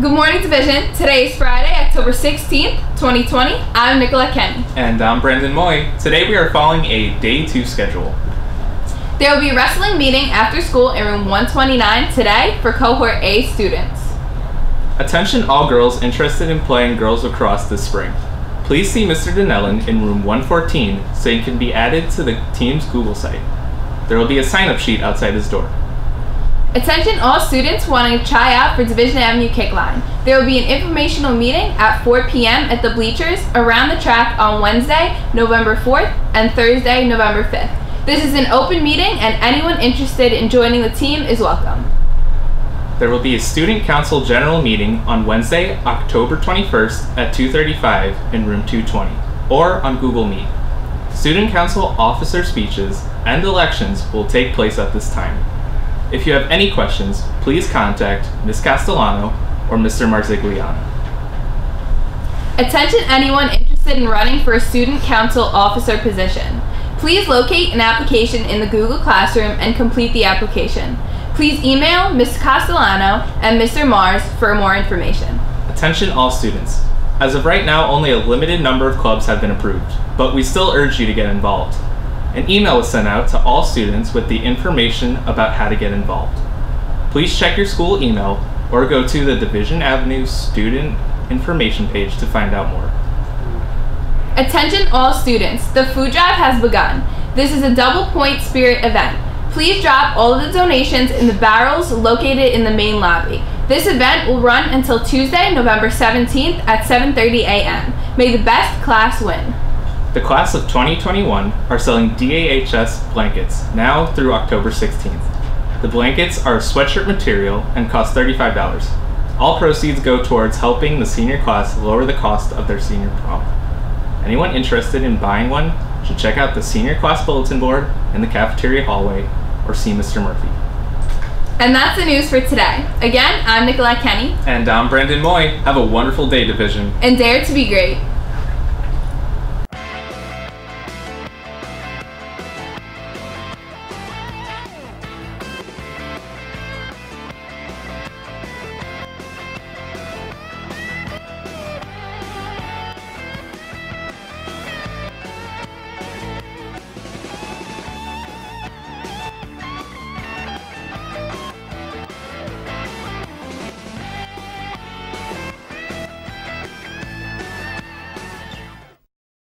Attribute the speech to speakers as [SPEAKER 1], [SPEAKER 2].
[SPEAKER 1] Good morning, Division. Today is Friday, October 16th, 2020. I'm Nicola Kenny.
[SPEAKER 2] And I'm Brandon Moy. Today we are following a day two schedule.
[SPEAKER 1] There will be a wrestling meeting after school in room 129 today for cohort A students.
[SPEAKER 2] Attention all girls interested in playing girls lacrosse this spring. Please see Mr. Denellen in room 114 so you can be added to the team's Google site. There will be a sign up sheet outside his door.
[SPEAKER 1] Attention all students wanting to try out for Division Avenue Kickline. There will be an informational meeting at 4 p.m. at the bleachers around the track on Wednesday, November 4th and Thursday, November 5th. This is an open meeting and anyone interested in joining the team is welcome.
[SPEAKER 2] There will be a student council general meeting on Wednesday, October 21st at 2:35 in room 220 or on Google Meet. Student council officer speeches and elections will take place at this time. If you have any questions, please contact Ms. Castellano or Mr. Marzigliano.
[SPEAKER 1] Attention anyone interested in running for a student council officer position. Please locate an application in the Google Classroom and complete the application. Please email Ms. Castellano and Mr. Mars for more information.
[SPEAKER 2] Attention all students. As of right now, only a limited number of clubs have been approved, but we still urge you to get involved. An email was sent out to all students with the information about how to get involved. Please check your school email or go to the Division Avenue student information page to find out more.
[SPEAKER 1] Attention all students, the food drive has begun. This is a double point spirit event. Please drop all of the donations in the barrels located in the main lobby. This event will run until Tuesday, November 17th at 7:30 a.m. May the best class win.
[SPEAKER 2] The class of 2021 are selling DAHS blankets now through October 16th. The blankets are sweatshirt material and cost $35. All proceeds go towards helping the senior class lower the cost of their senior prom. Anyone interested in buying one should check out the senior class bulletin board in the cafeteria hallway or see Mr. Murphy.
[SPEAKER 1] And that's the news for today. Again, I'm Nicolette Kenny,
[SPEAKER 2] And I'm Brandon Moy. Have a wonderful day, Division.
[SPEAKER 1] and dare to be great.